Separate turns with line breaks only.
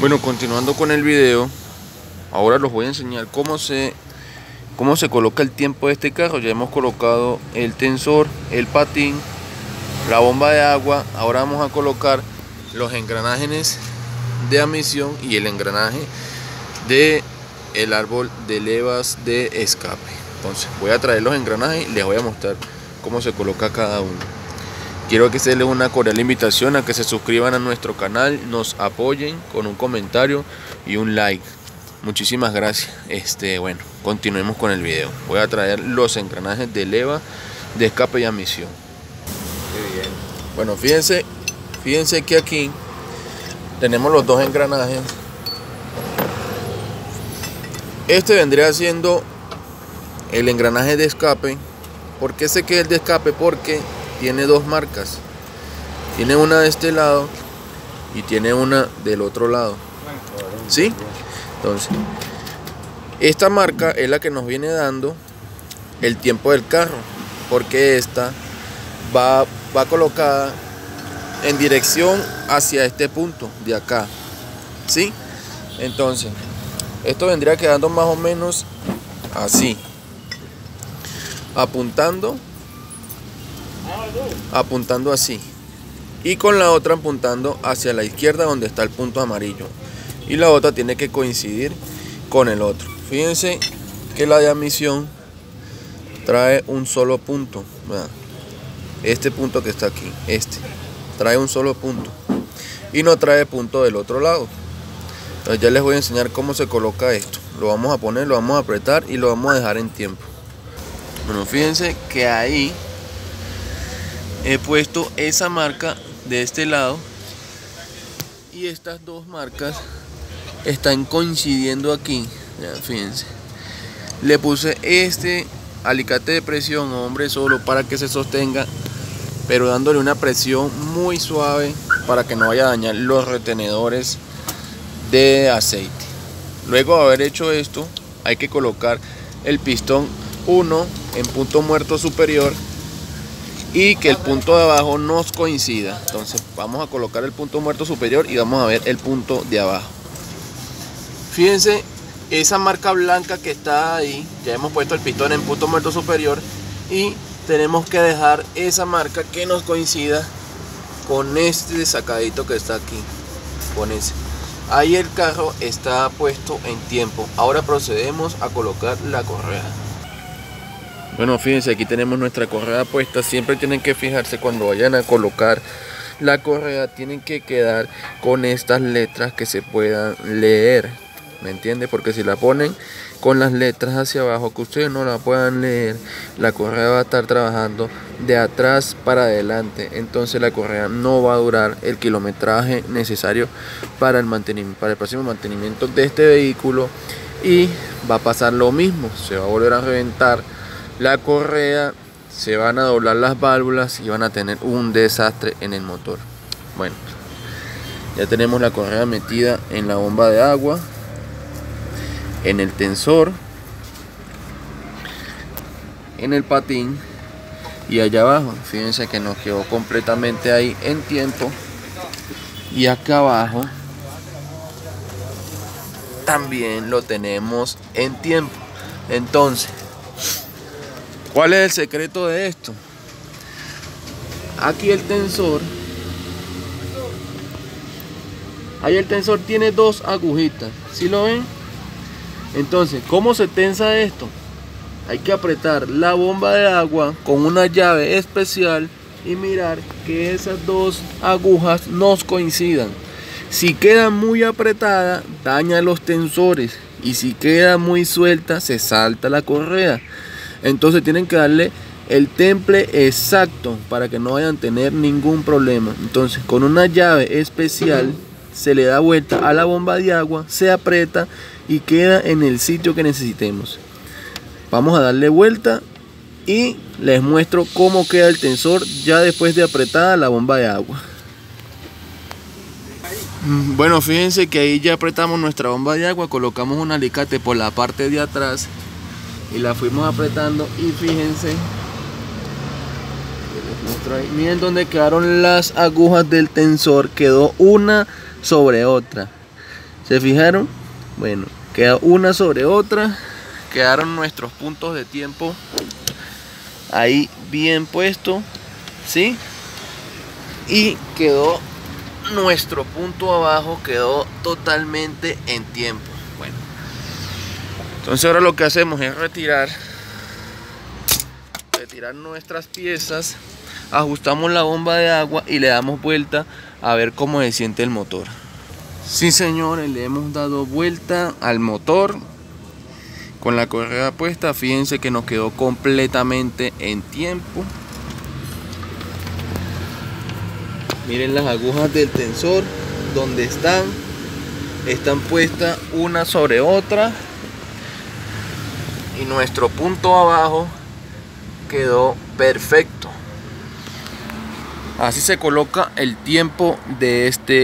Bueno, continuando con el video, ahora los voy a enseñar cómo se, cómo se coloca el tiempo de este carro. Ya hemos colocado el tensor, el patín, la bomba de agua. Ahora vamos a colocar los engranajes de admisión y el engranaje de el árbol de levas de escape. Entonces voy a traer los engranajes y les voy a mostrar cómo se coloca cada uno. Quiero que se les una cordial invitación a que se suscriban a nuestro canal, nos apoyen con un comentario y un like. Muchísimas gracias. Este, bueno, continuemos con el video. Voy a traer los engranajes de leva, de escape y admisión. bien. Bueno, fíjense, fíjense que aquí tenemos los dos engranajes. Este vendría siendo el engranaje de escape. ¿Por qué sé que es el de escape? Porque tiene dos marcas. Tiene una de este lado y tiene una del otro lado. ¿Sí? Entonces, esta marca es la que nos viene dando el tiempo del carro, porque esta va, va colocada en dirección hacia este punto de acá. ¿Sí? Entonces, esto vendría quedando más o menos así. Apuntando apuntando así y con la otra apuntando hacia la izquierda donde está el punto amarillo y la otra tiene que coincidir con el otro. Fíjense que la de admisión trae un solo punto este punto que está aquí este trae un solo punto y no trae punto del otro lado. Entonces ya les voy a enseñar cómo se coloca esto. Lo vamos a poner lo vamos a apretar y lo vamos a dejar en tiempo. Bueno fíjense que ahí he puesto esa marca de este lado y estas dos marcas están coincidiendo aquí. Fíjense. Le puse este alicate de presión hombre solo para que se sostenga pero dándole una presión muy suave para que no vaya a dañar los retenedores de aceite. Luego de haber hecho esto hay que colocar el pistón 1 en punto muerto superior y que el punto de abajo nos coincida. Entonces vamos a colocar el punto muerto superior y vamos a ver el punto de abajo. Fíjense, esa marca blanca que está ahí, ya hemos puesto el pistón en punto muerto superior y tenemos que dejar esa marca que nos coincida con este desacadito que está aquí. Con ese. Ahí el carro está puesto en tiempo. Ahora procedemos a colocar la correa. Bueno, fíjense, aquí tenemos nuestra correa puesta. Siempre tienen que fijarse cuando vayan a colocar la correa, tienen que quedar con estas letras que se puedan leer. ¿Me entiende? Porque si la ponen con las letras hacia abajo, que ustedes no la puedan leer, la correa va a estar trabajando de atrás para adelante. Entonces la correa no va a durar el kilometraje necesario para el, mantenimiento, para el próximo mantenimiento de este vehículo. Y va a pasar lo mismo, se va a volver a reventar la correa, se van a doblar las válvulas y van a tener un desastre en el motor. Bueno, ya tenemos la correa metida en la bomba de agua, en el tensor, en el patín y allá abajo. Fíjense que nos quedó completamente ahí en tiempo. Y acá abajo también lo tenemos en tiempo. Entonces, ¿Cuál es el secreto de esto? Aquí el tensor. Ahí el tensor tiene dos agujitas. ¿Sí lo ven? Entonces, ¿cómo se tensa esto? Hay que apretar la bomba de agua con una llave especial y mirar que esas dos agujas nos coincidan. Si queda muy apretada, daña los tensores. Y si queda muy suelta, se salta la correa. Entonces tienen que darle el temple exacto para que no vayan a tener ningún problema. Entonces con una llave especial se le da vuelta a la bomba de agua, se aprieta y queda en el sitio que necesitemos. Vamos a darle vuelta y les muestro cómo queda el tensor ya después de apretada la bomba de agua. Bueno, fíjense que ahí ya apretamos nuestra bomba de agua, colocamos un alicate por la parte de atrás y la fuimos apretando y fíjense miren dónde quedaron las agujas del tensor quedó una sobre otra ¿Se fijaron? Bueno, queda una sobre otra. Quedaron nuestros puntos de tiempo ahí bien puesto. ¿Sí? Y quedó nuestro punto abajo, quedó totalmente en tiempo. Entonces ahora lo que hacemos es retirar retirar nuestras piezas, ajustamos la bomba de agua y le damos vuelta a ver cómo se siente el motor. Sí señores, le hemos dado vuelta al motor con la correa puesta. Fíjense que nos quedó completamente en tiempo. Miren las agujas del tensor, donde están. Están puestas una sobre otra. Y nuestro punto abajo quedó perfecto. Así se coloca el tiempo de este